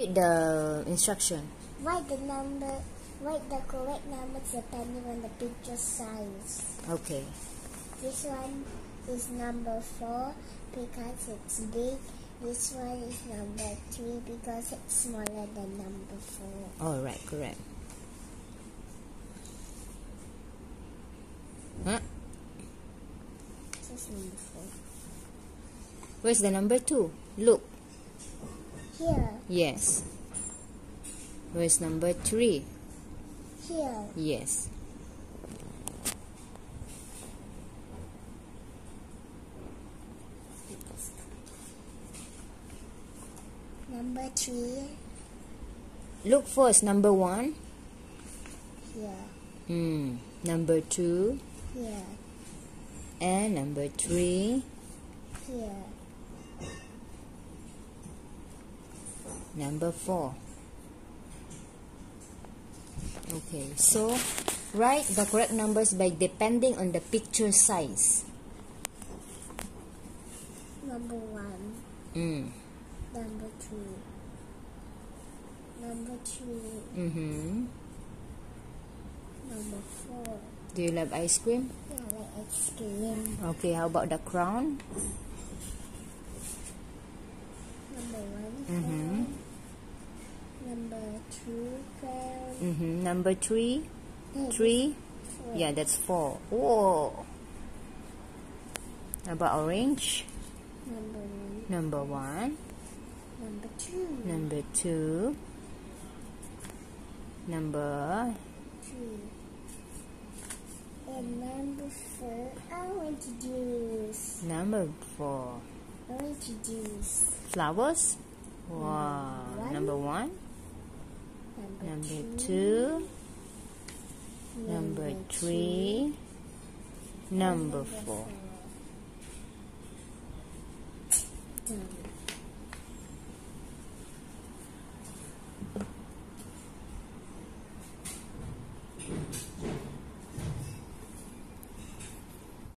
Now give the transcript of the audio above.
Read the instruction. Write the number, write the correct number depending on the picture size. Okay. This one is number 4 because it's big. This one is number 3 because it's smaller than number 4. All right, correct. Huh? This is number 4. Where's the number two? Look. Here, Yes. Verse number three? here. Yes. Number 3, Look first. Number one. here, Hmm. Number two. here, And number three. here. Number four. Okay, so write the correct numbers by depending on the picture size. Number 1, Mm. number 2, number 3, Mm-hmm. number 4. Do you love ice cream? Yeah, I like ice cream. Okay, how about the crown? Number 1, Mhm. crown. Number 2, crown. Mm-hmm. Number three. No, Three. four. Yeah, that's four. Whoa. About orange? Number 1, Number one. number 2, Number two. Number 3. And number 4, orange juice. number four. Orange juice. Flowers. Wow. one. Number one. Number, 2. Number three. Number four.